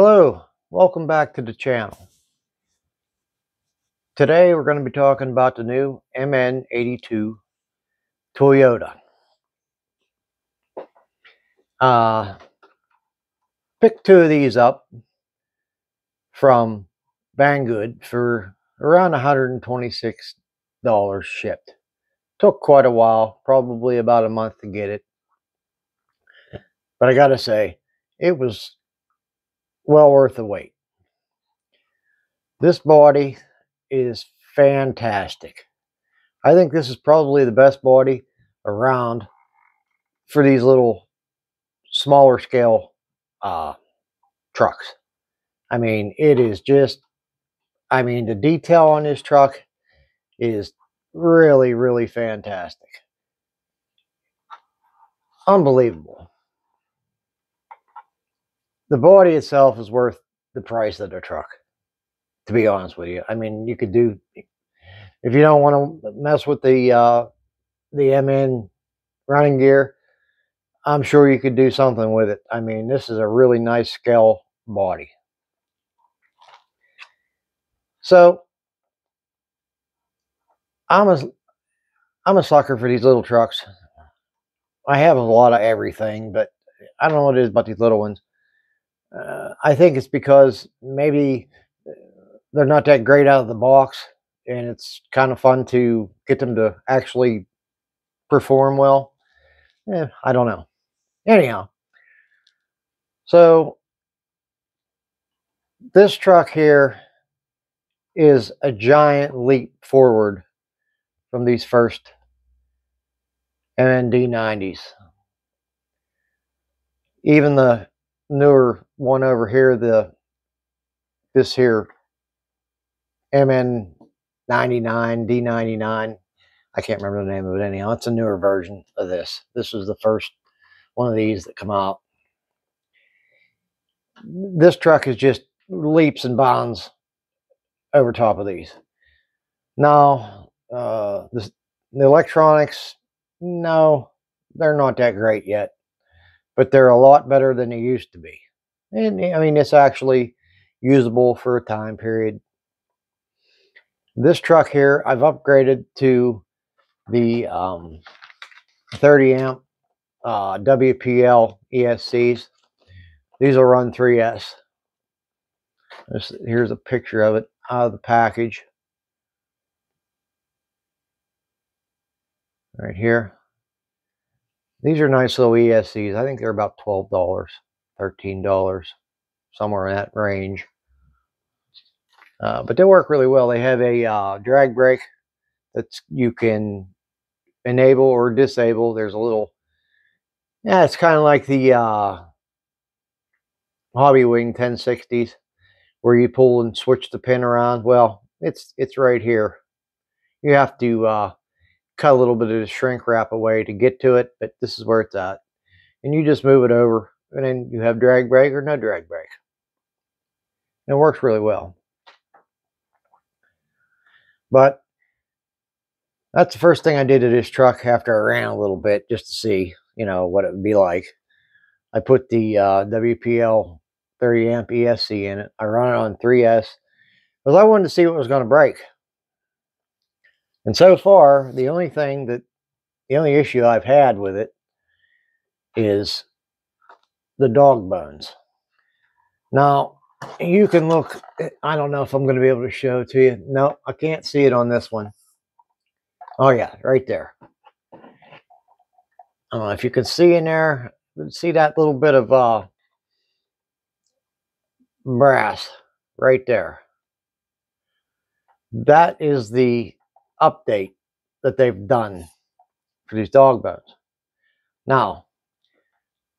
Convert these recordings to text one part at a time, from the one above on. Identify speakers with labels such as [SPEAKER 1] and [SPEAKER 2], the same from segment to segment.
[SPEAKER 1] Hello, welcome back to the channel. Today we're going to be talking about the new MN82 Toyota. Uh, picked two of these up from Banggood for around $126 shipped. Took quite a while, probably about a month to get it. But I gotta say, it was well worth the wait. This body is fantastic. I think this is probably the best body around for these little smaller scale uh, trucks. I mean, it is just, I mean, the detail on this truck is really, really fantastic. Unbelievable the body itself is worth the price of the truck. To be honest with you, I mean, you could do if you don't want to mess with the uh, the MN running gear. I'm sure you could do something with it. I mean, this is a really nice scale body. So I'm a I'm a sucker for these little trucks. I have a lot of everything, but I don't know what it is about these little ones. Uh, I think it's because maybe uh, they're not that great out of the box, and it's kind of fun to get them to actually perform well. Eh, I don't know. Anyhow, so this truck here is a giant leap forward from these first MND 90s. Even the newer one over here, the this here MN99, D99. I can't remember the name of it anyhow. It's a newer version of this. This was the first one of these that come out. This truck is just leaps and bounds over top of these. Now, uh, the electronics, no, they're not that great yet but they're a lot better than they used to be. And I mean, it's actually usable for a time period. This truck here, I've upgraded to the um, 30 amp uh, WPL ESCs. These will run 3S. This, here's a picture of it out of the package. Right here. These are nice little ESCs. I think they're about $12, $13, somewhere in that range. Uh, but they work really well. They have a uh, drag brake that you can enable or disable. There's a little, yeah, it's kind of like the uh, Hobbywing 1060s where you pull and switch the pin around. Well, it's it's right here. You have to uh, cut a little bit of the shrink wrap away to get to it, but this is where it's at. And you just move it over, and then you have drag brake or no drag brake. And it works really well. But that's the first thing I did to this truck after I ran a little bit just to see, you know, what it would be like. I put the uh, WPL 30 amp ESC in it. I run it on 3S because I wanted to see what was going to break. And so far, the only thing that, the only issue I've had with it is the dog bones. Now, you can look, I don't know if I'm going to be able to show it to you. No, I can't see it on this one. Oh yeah, right there. Know if you can see in there, see that little bit of uh, brass right there. That is the update that they've done for these dog bones. Now,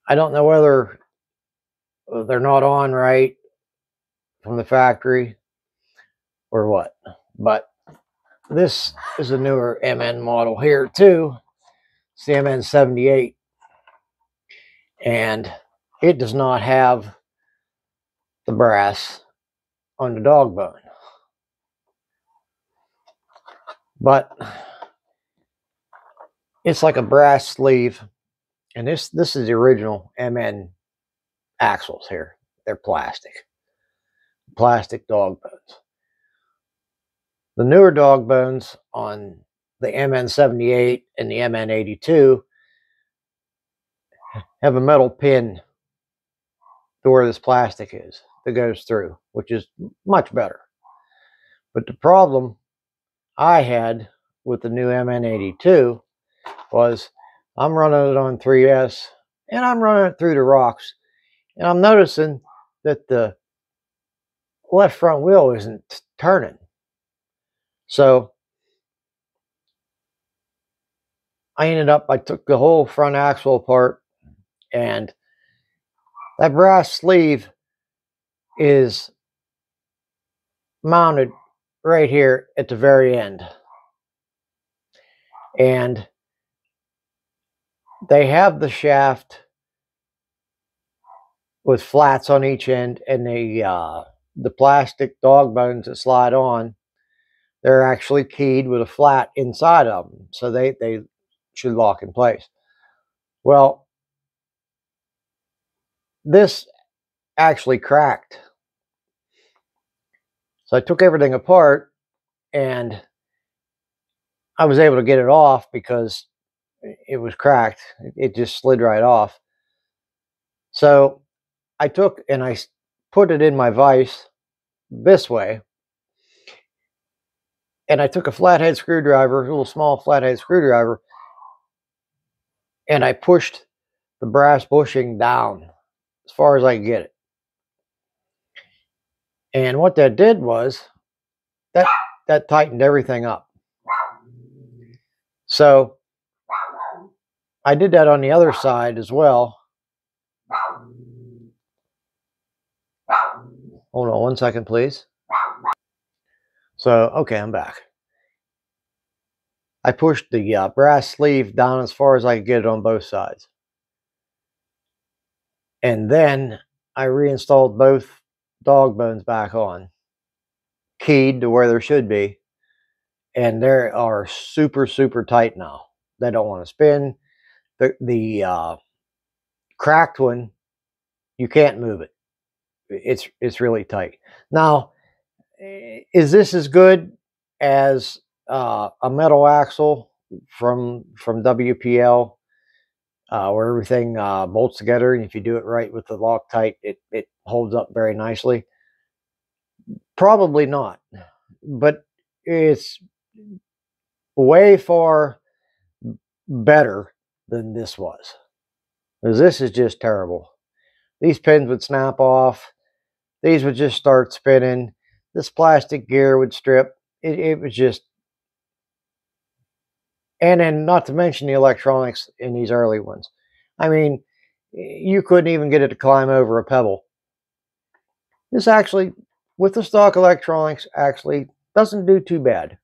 [SPEAKER 1] I don't know whether they're not on right from the factory or what, but this is a newer MN model here too. It's the MN78 and it does not have the brass on the dog bone. But it's like a brass sleeve and this this is the original mn axles here they're plastic plastic dog bones. The newer dog bones on the MN78 and the MN82 have a metal pin to where this plastic is that goes through, which is much better. But the problem I had with the new MN82 was I'm running it on 3S and I'm running it through the rocks and I'm noticing that the left front wheel isn't turning. So I ended up, I took the whole front axle apart and that brass sleeve is mounted right here at the very end. And they have the shaft with flats on each end and the uh, the plastic dog bones that slide on they're actually keyed with a flat inside of them so they they should lock in place well this actually cracked so i took everything apart and i was able to get it off because it was cracked it just slid right off so I took and I put it in my vise this way. And I took a flathead screwdriver, a little small flathead screwdriver, and I pushed the brass bushing down as far as I could get it. And what that did was that that tightened everything up. So I did that on the other side as well. Hold on one second, please. So, okay, I'm back. I pushed the uh, brass sleeve down as far as I could get it on both sides. And then I reinstalled both dog bones back on, keyed to where there should be. And they are super, super tight now. They don't want to spin. The, the uh, cracked one, you can't move it it's it's really tight. Now, is this as good as uh, a metal axle from from WPL, uh, where everything uh, bolts together, and if you do it right with the Loctite, it it holds up very nicely? Probably not, but it's way far better than this was. Because this is just terrible. These pins would snap off these would just start spinning. This plastic gear would strip. It, it was just, and then not to mention the electronics in these early ones. I mean, you couldn't even get it to climb over a pebble. This actually, with the stock electronics, actually doesn't do too bad.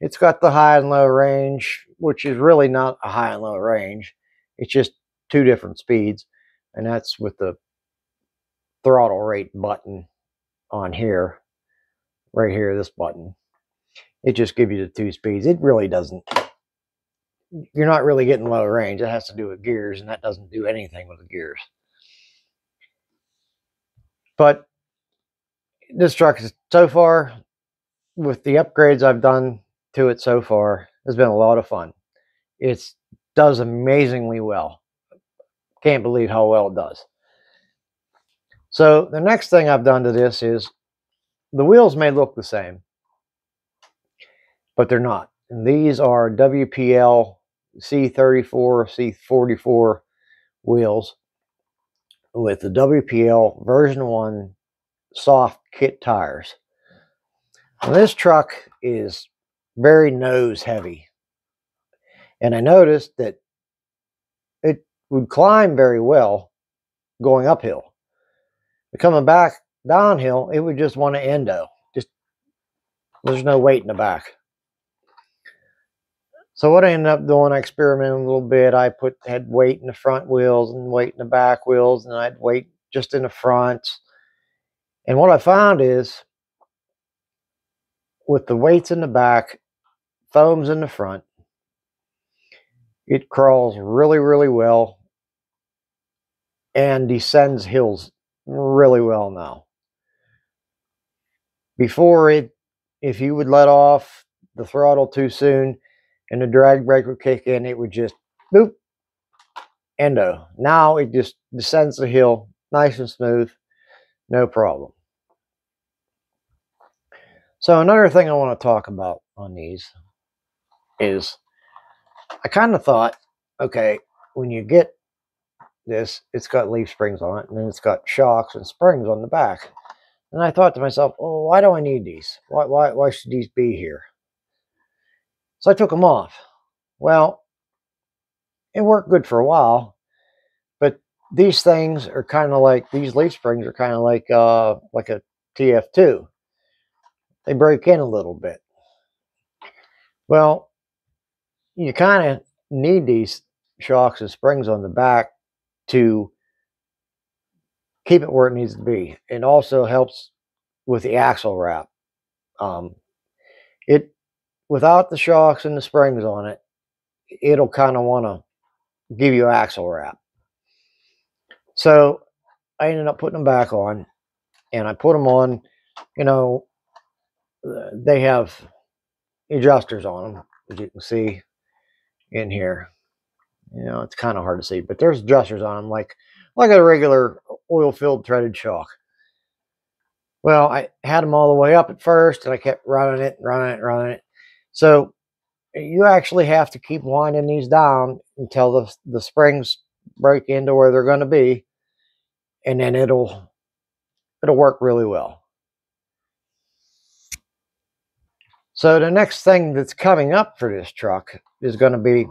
[SPEAKER 1] It's got the high and low range, which is really not a high and low range. It's just two different speeds, and that's with the throttle rate button on here, right here, this button. It just gives you the two speeds. It really doesn't, you're not really getting low range. It has to do with gears, and that doesn't do anything with the gears. But this truck is so far, with the upgrades I've done to it so far, has been a lot of fun. It does amazingly well. Can't believe how well it does. So the next thing I've done to this is the wheels may look the same, but they're not. And these are WPL C34, C44 wheels with the WPL version 1 soft kit tires. Now this truck is very nose heavy. And I noticed that it would climb very well going uphill. But coming back downhill, it would just want to endo. Just there's no weight in the back. So what I ended up doing, I experimented a little bit. I put had weight in the front wheels and weight in the back wheels, and I'd weight just in the front. And what I found is with the weights in the back, foams in the front, it crawls really, really well and descends hills really well now. before it, if you would let off the throttle too soon and the drag brake would kick in, it would just boop, endo. Uh, now it just descends the hill nice and smooth, no problem. So another thing I want to talk about on these is I kind of thought, okay, when you get this, it's got leaf springs on it, and then it's got shocks and springs on the back. And I thought to myself, oh, why do I need these? Why, why, why should these be here? So I took them off. Well, it worked good for a while, but these things are kind of like these leaf springs are kind of like uh, like a TF2. They break in a little bit. Well, you kind of need these shocks and springs on the back to keep it where it needs to be. It also helps with the axle wrap. Um, without the shocks and the springs on it, it'll kind of want to give you axle wrap. So I ended up putting them back on, and I put them on. You know, uh, they have adjusters on them, as you can see in here. You know, it's kind of hard to see, but there's adjusters on them, like like a regular oil-filled threaded shock. Well, I had them all the way up at first, and I kept running it, running it, running it. So you actually have to keep winding these down until the the springs break into where they're going to be, and then it'll it'll work really well. So the next thing that's coming up for this truck is going to be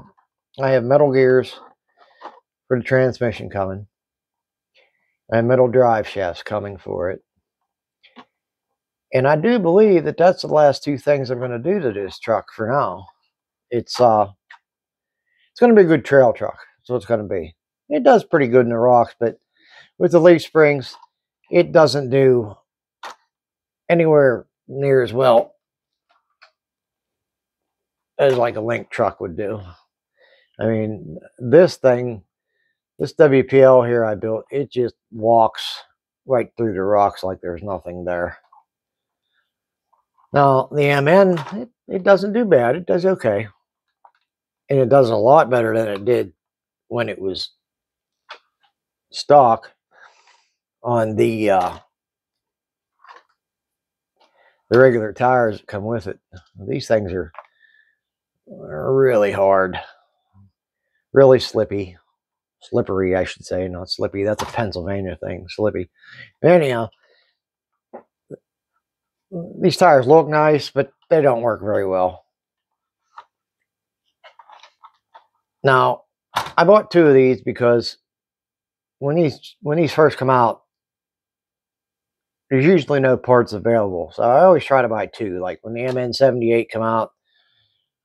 [SPEAKER 1] I have metal gears for the transmission coming. Have metal drive shafts coming for it. And I do believe that that's the last two things I'm going to do to this truck for now. It's uh it's going to be a good trail truck. That's what it's going to be. It does pretty good in the rocks, but with the leaf springs, it doesn't do anywhere near as well as like a link truck would do. I mean, this thing, this WPL here I built, it just walks right through the rocks like there's nothing there. Now, the MN, it, it doesn't do bad. It does okay. And it does a lot better than it did when it was stock on the uh, the regular tires that come with it. These things are, are really hard really slippy, slippery, I should say, not slippy. That's a Pennsylvania thing, slippy. Anyhow, these tires look nice, but they don't work very well. Now, I bought two of these because when these when these first come out, there's usually no parts available. So I always try to buy two. Like when the MN78 come out,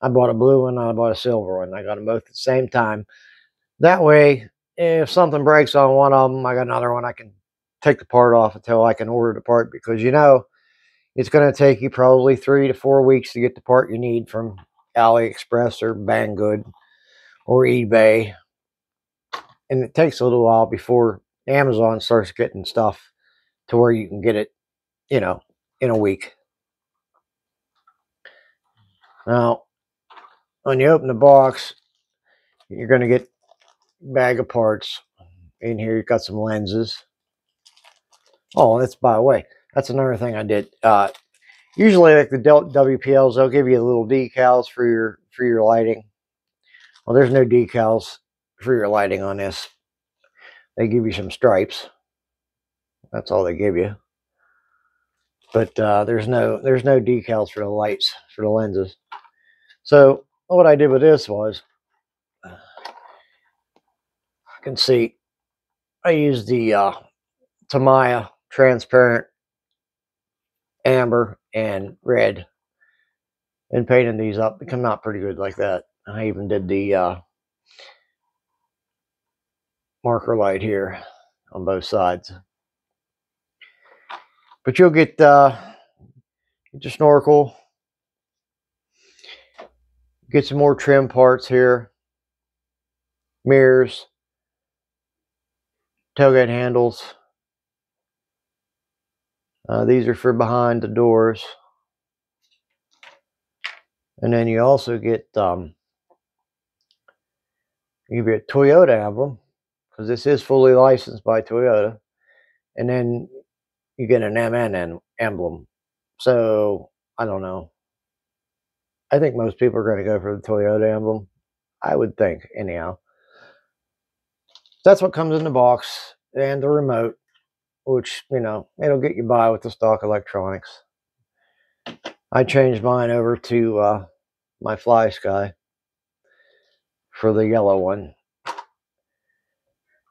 [SPEAKER 1] I bought a blue one and I bought a silver one. I got them both at the same time. That way, if something breaks on one of them, I got another one I can take the part off until I can order the part because you know it's going to take you probably three to four weeks to get the part you need from AliExpress or Banggood or eBay. And it takes a little while before Amazon starts getting stuff to where you can get it, you know, in a week. Now, when you open the box, you're going to get bag of parts. In here, you've got some lenses. Oh, that's by the way, that's another thing I did. Uh, usually, like the WPLs, they'll give you little decals for your for your lighting. Well, there's no decals for your lighting on this. They give you some stripes. That's all they give you. But uh, there's no there's no decals for the lights for the lenses. So what I did with this was, you can see, I used the uh, Tamiya transparent amber and red and painting these up. They come out pretty good like that. I even did the uh, marker light here on both sides. But you'll get, uh, get your snorkel, Get some more trim parts here. Mirrors. Tailgate handles. Uh, these are for behind the doors. And then you also get um, you get a Toyota emblem because this is fully licensed by Toyota, and then you get an MN emblem. So I don't know. I think most people are going to go for the Toyota emblem. I would think, anyhow. That's what comes in the box and the remote, which, you know, it'll get you by with the stock electronics. I changed mine over to uh, my FlySky for the yellow one.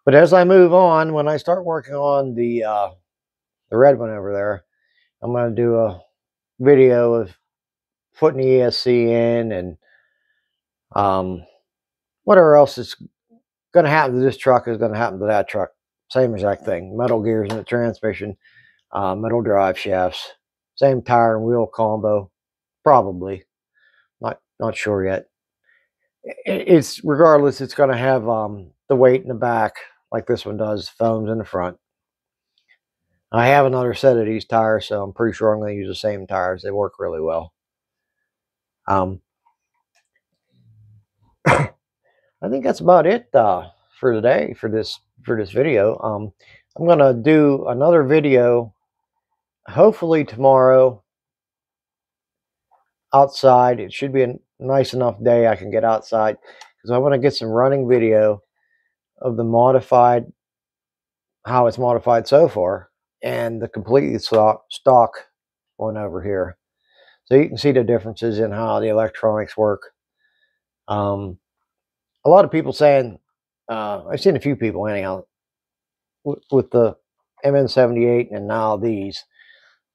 [SPEAKER 1] But as I move on, when I start working on the uh, the red one over there, I'm going to do a video of putting the ESC in and um, whatever else is going to happen to this truck is going to happen to that truck. Same exact thing. Metal gears in the transmission, uh, metal drive shafts, same tire and wheel combo, probably. Not not sure yet. It's regardless. It's going to have um, the weight in the back like this one does, foams in the front. I have another set of these tires, so I'm pretty sure I'm going to use the same tires. They work really well. Um, I think that's about it uh, for today for this for this video. Um, I'm going to do another video, hopefully tomorrow, outside. It should be a nice enough day I can get outside because I want to get some running video of the modified, how it's modified so far, and the completely stock, stock one over here. So you can see the differences in how the electronics work. Um, a lot of people saying, uh, I've seen a few people anyhow, with, with the MN78 and now these,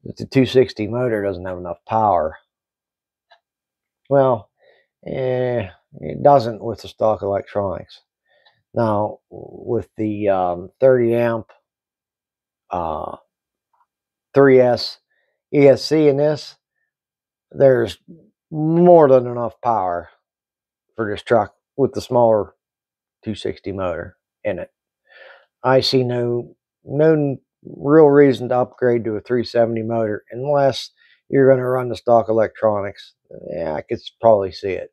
[SPEAKER 1] the 260 motor doesn't have enough power. Well, eh, it doesn't with the stock electronics. Now, with the um, 30 amp uh, 3S ESC in this, there's more than enough power for this truck with the smaller 260 motor in it. I see no no real reason to upgrade to a 370 motor unless you're going to run the stock electronics. Yeah, I could probably see it.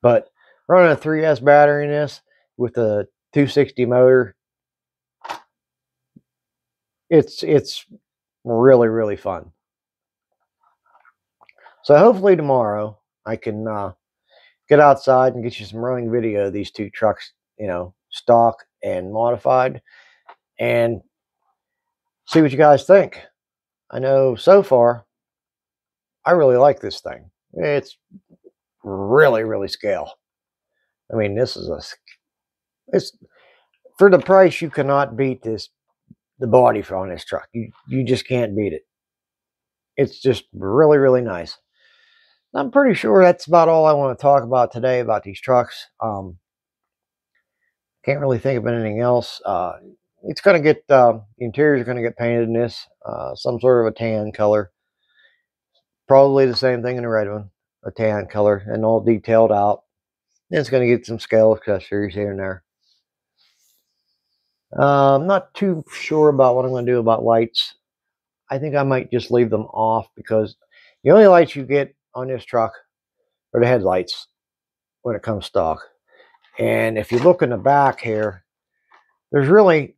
[SPEAKER 1] But running a 3S battery in this with a 260 motor, it's it's really really fun. So hopefully tomorrow I can uh, get outside and get you some running video of these two trucks, you know, stock and modified, and see what you guys think. I know so far, I really like this thing. It's really, really scale. I mean, this is a, it's, for the price, you cannot beat this, the body on this truck. You, you just can't beat it. It's just really, really nice. I'm pretty sure that's about all I want to talk about today about these trucks. Um, can't really think of anything else. Uh, it's going to get, uh, the interior is going to get painted in this, uh, some sort of a tan color. Probably the same thing in the red one, a tan color and all detailed out. Then it's going to get some scale accessories here and there. Uh, I'm not too sure about what I'm going to do about lights. I think I might just leave them off because the only lights you get on this truck are the headlights when it comes stock. And if you look in the back here, there's really,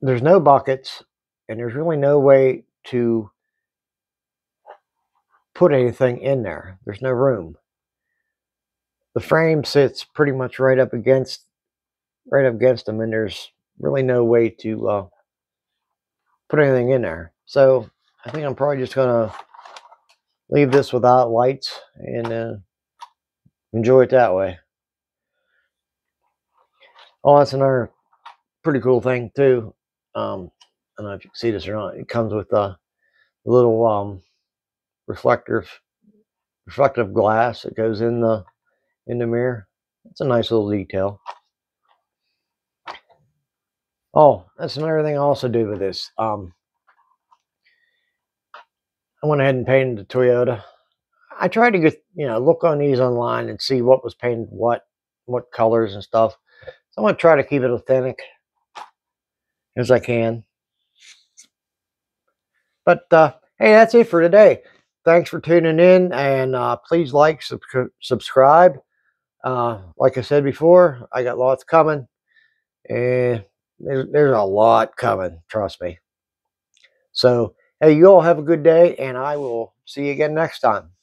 [SPEAKER 1] there's no buckets and there's really no way to put anything in there. There's no room. The frame sits pretty much right up against, right up against them and there's really no way to uh, put anything in there. So I think I'm probably just going to leave this without lights and uh, enjoy it that way. Oh, that's another pretty cool thing too. Um, I don't know if you can see this or not. It comes with a little um, reflective reflective glass that goes in the in the mirror. It's a nice little detail. Oh, that's another thing I also do with this. Um, I went ahead and painted the Toyota. I tried to get, you know, look on these online and see what was painted what, what colors and stuff. So I'm going to try to keep it authentic as I can. But uh, hey, that's it for today. Thanks for tuning in, and uh, please like, sub- subscribe. Uh, like I said before, I got lots coming, and there's, there's a lot coming. Trust me. So, hey, you all have a good day, and I will see you again next time.